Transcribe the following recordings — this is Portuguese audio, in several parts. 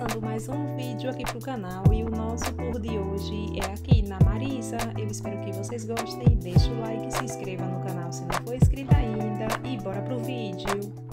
começando mais um vídeo aqui pro canal e o nosso tour de hoje é aqui na Marisa. Eu espero que vocês gostem, deixe o like, se inscreva no canal se não for inscrito ainda e bora pro vídeo.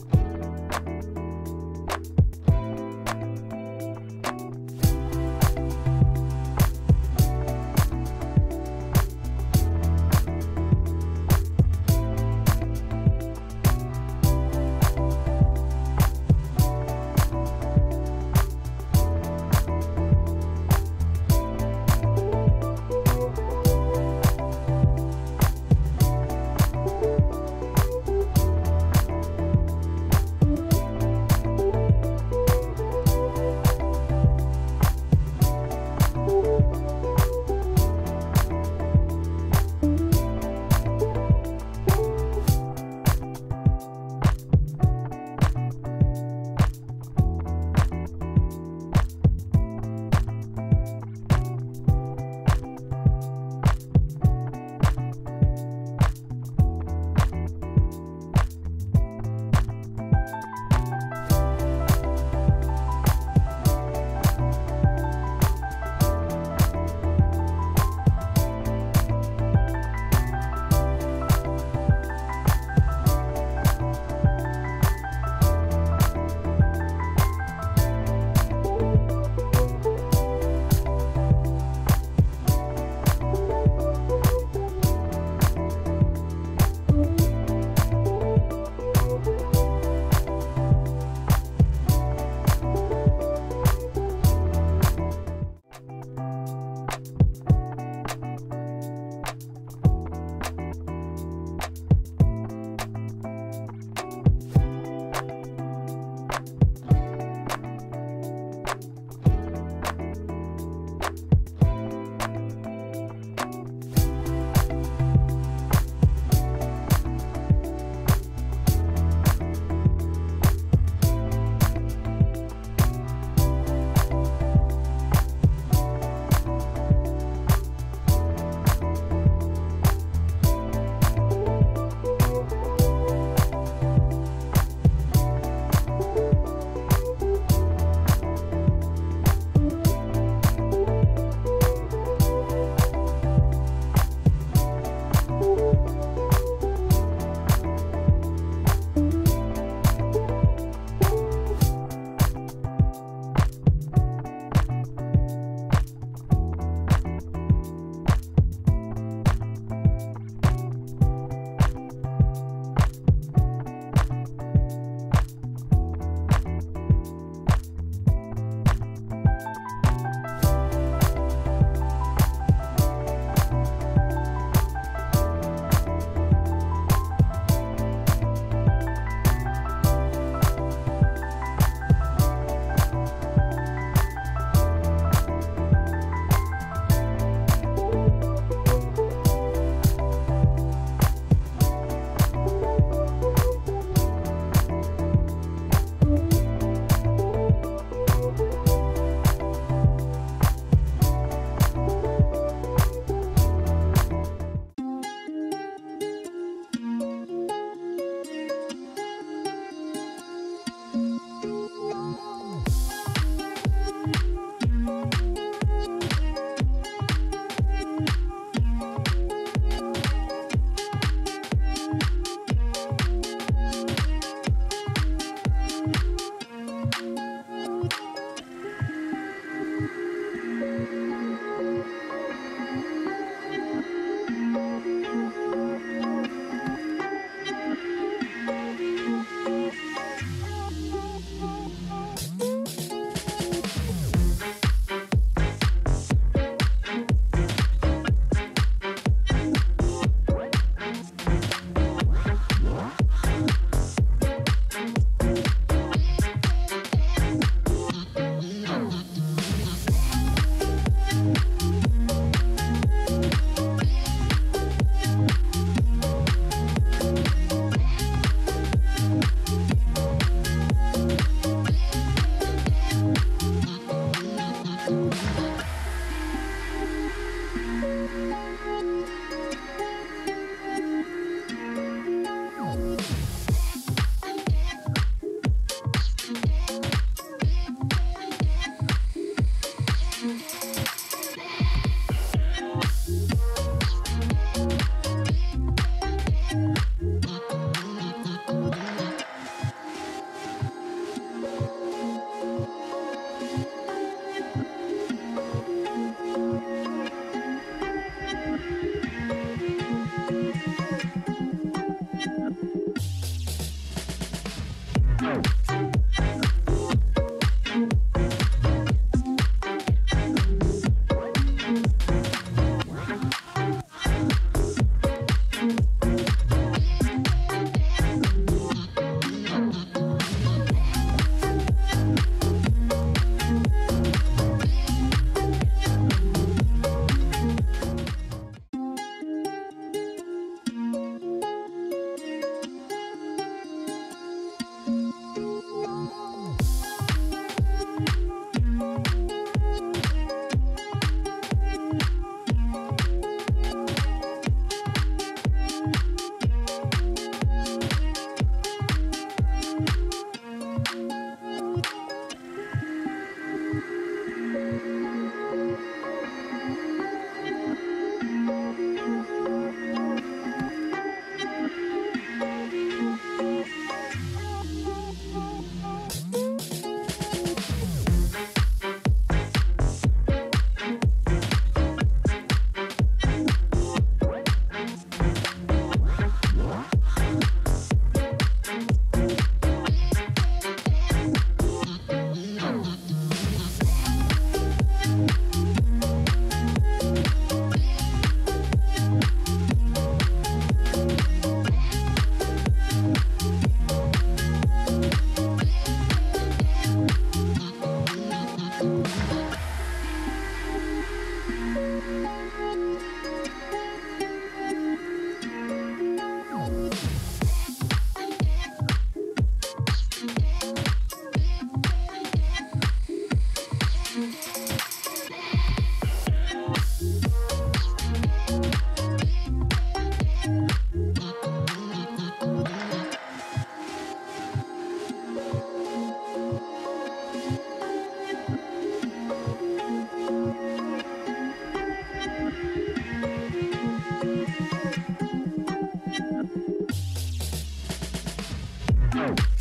Oh.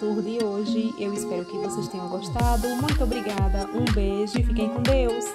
Tour de hoje. Eu espero que vocês tenham gostado. Muito obrigada, um beijo e fiquem com Deus.